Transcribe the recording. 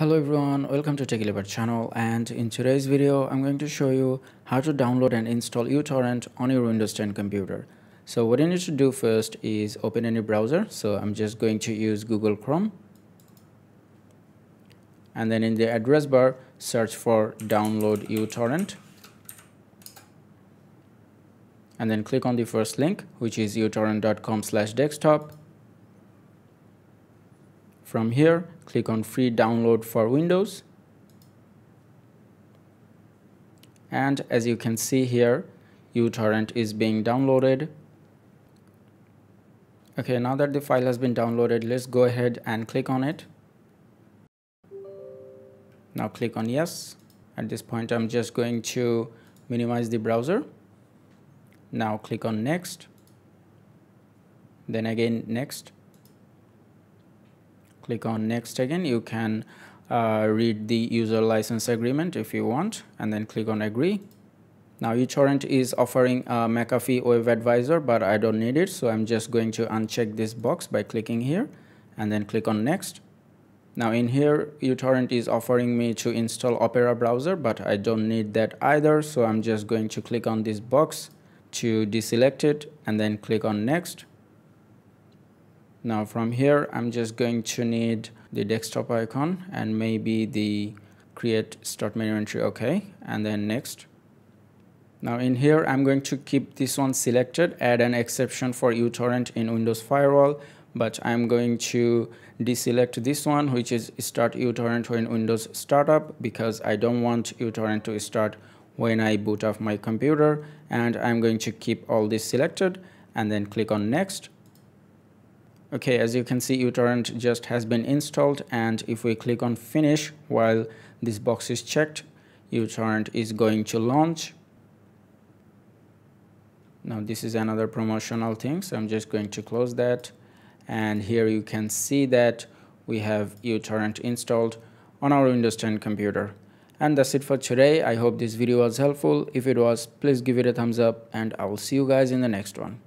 Hello everyone, welcome to TechieLeopard channel and in today's video I'm going to show you how to download and install uTorrent on your Windows 10 computer. So what you need to do first is open any browser. So I'm just going to use Google Chrome and then in the address bar search for download uTorrent and then click on the first link which is utorrent.com slash desktop from here, click on free download for Windows. And as you can see here, uTorrent is being downloaded. Okay, now that the file has been downloaded, let's go ahead and click on it. Now click on yes. At this point, I'm just going to minimize the browser. Now click on next. Then again next click on next again. You can uh, read the user license agreement if you want and then click on agree. Now uTorrent is offering a McAfee Web Advisor but I don't need it so I'm just going to uncheck this box by clicking here and then click on next. Now in here uTorrent is offering me to install Opera browser but I don't need that either so I'm just going to click on this box to deselect it and then click on next now from here I'm just going to need the desktop icon and maybe the create start menu entry okay and then next. Now in here I'm going to keep this one selected add an exception for uTorrent in Windows Firewall but I'm going to deselect this one which is start uTorrent in Windows Startup because I don't want uTorrent to start when I boot off my computer and I'm going to keep all this selected and then click on next Okay, as you can see, uTorrent just has been installed and if we click on finish while this box is checked, uTorrent is going to launch. Now this is another promotional thing, so I'm just going to close that. And here you can see that we have uTorrent installed on our Windows 10 computer. And that's it for today. I hope this video was helpful. If it was, please give it a thumbs up and I will see you guys in the next one.